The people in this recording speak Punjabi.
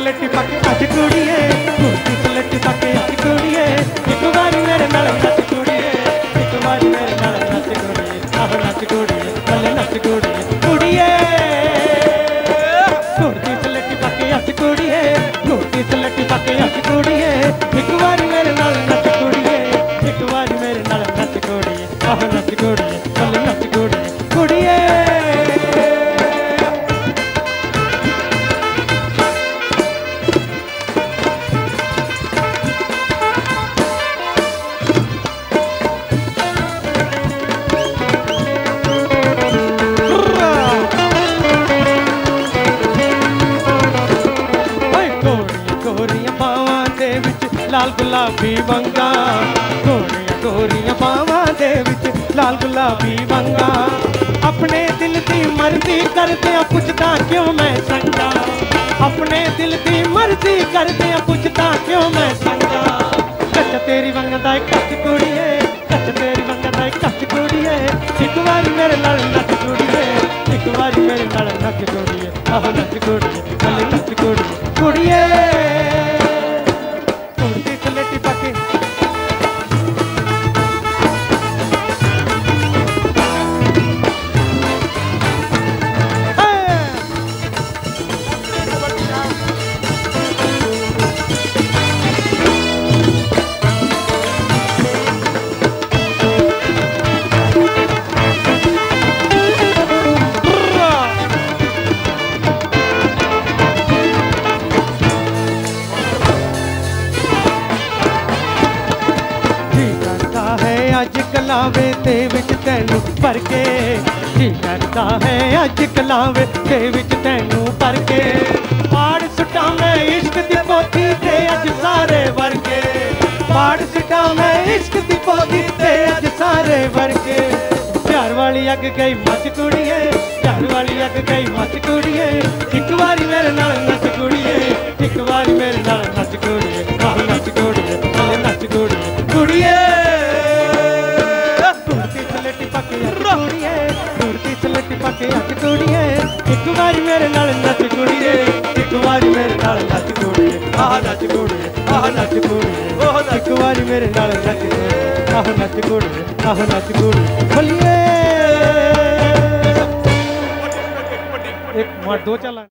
ਪਲਟ ਪੱਕ ਅੱਜ ਕੁੜੀਏ, ਕੁੜਤੀ ਪਲਟ ਪੱਕ ਅੱਜ ਕੁੜੀਏ। ਇੱਕ ਵਾਰ ਮੇਰੇ ਨਾਲ ਨੱਚ ਕੁੜੀਏ, ਇੱਕ ਵਾਰ ਮੇਰੇ ਨਾਲ ਨੱਚ ਕੁੜੀਏ। ਆਹ ਨੱਚ ਕੁੜੀਏ ਕੱਲੇ ਨੱਚ ਕੁੜੀਏ। ਕੁੜੀਏ, ਕੁੜਤੀ ਪਲਟ ਪੱਕ ਅੱਜ ਕੁੜੀਏ, ਕੁੜਤੀ ਪਲਟ ਪੱਕ ਅੱਜ ਕੁੜੀਏ। ਇੱਕ ਵਾਰ ਮੇਰੇ ਨਾਲ ਨੱਚ ਕੁੜੀਏ, ਇੱਕ ਵਾਰ ਮੇਰੇ ਨਾਲ ਨੱਚ ਕੁੜੀਏ। ਆਹ ਨੱਚ ਕੁੜੀਏ ਕੱਲੇ ਦੇ ਵਿੱਚ ਲਾਲ ਗੁਲਾਬੀ ਵੰਗਾ। ਗੋਰੀਆਂ ਗੋਰੀਆਂ ਬਾਵਾਂ ਦੇ ਵਿੱਚ ਲਾਲ ਗੁਲਾਬੀ ਵੰਗਾ। ਆਪਣੇ ਦਿਲ ਦੀ ਮਰਜ਼ੀ ਕਰਦੇ ਆ, ਪੁੱਛਦਾ ਕਿਉਂ ਮੈਂ ਸੰਗਾ? ਆਪਣੇ ਦਿਲ ਦੀ ਮਰਜ਼ੀ ਕਰਦੇ ਆ, ਪੁੱਛਦਾ ਕਿਉਂ ਮੈਂ ਸੰਗਾ? ਕੱਚ ਤੇਰੀ ਵੰਗ ਦਾ ਇੱਕ ਕੱਚ ਕੁੜੀਏ, ਕੱਚ ਤੇਰੀ ਵੰਗ ਦਾ ਇੱਕ ਕੱਚ ਕੁੜੀਏ। ਇੱਕ ਵਾਰੀ ਮੇਰੇ ਨਾਲ ਨੱਚ ਕੁੜੀਏ ਇੱਕ ਵਾਰੀ ਮੇਰੇ ਨਾਲ ਨੱਚ ਕੁੜੀਏ ਆਹ ਨੱਚ ਕੁੜੀਏ ਕੱਲੇ ਨੱਚ ਕੁੜੀਏ। ਕੁੜੀਏ! ਵਿੱਚ ਤੈਨੂੰ ਭਰ ਕੇ। ਜੀ ਕਰਦਾ ਹੈ ਅੱਜ ਕਲਾਵੇ ਤੇ ਵਿੱਚ ਤੈਨੂੰ ਭਰ ਕੇ। ਪਾੜ ਸੁਟਾਂ ਮੈਂ ਇਸ਼ਕ ਦੀ ਪੋਥੀ ਤੇ ਅੱਜ ਸਾਰੇ ਵਰਗੇ। ਪਾੜ ਸੁਟਾਂ ਮੈਂ ਇਸ਼ਕ ਦੀ ਪੋਥੀ ਤੇ ਅੱਜ ਸਾਰੇ ਵਰਗੇ। ਪਿਆਰ ਵਾਲੀ ਅੱਗ ਗਈ ਮੱਚ ਕੁੜੀਏ, ਪਿਆਰ ਵਾਲੀ ਅੱਗ ਗਈ ਮੱਚ ਕੁੜੀਏ। ਇੱਕ ਵਾਰੀ ਮੇਰੇ ਨਾਲ ਨੱਚ ਵਾਰੀ ਮੇਰੇ ਨਾਲ ਨੱਚ ਕੁੜੀਏ ਇੱਕ ਵਾਰੀ ਮੇਰੇ ਨਾਲ ਨੱਚ ਕੁੜੀਏ ਆਹ ਨੱਚ ਕੁੜੀਏ ਆਹ ਨੱਚ ਕੁੜੀਏ ਉਹ ਇੱਕ ਵਾਰੀ ਮੇਰੇ ਨਾਲ ਨੱਚ ਕੁੜੀਏ ਆਹ ਨੱਚ ਕੁੜੀਏ ਆਹ ਨੱਚ ਕੁੜੀਏ ਬੋਲੀਏ ਇੱਕ ਮਿੰਟ ਦੋ ਚੱਲਾਂ